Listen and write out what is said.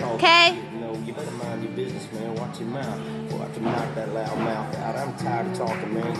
Okay. You know, you better mind your business, man. Watch your mouth. Or I can knock that loud mouth out. I'm tired of talking, man.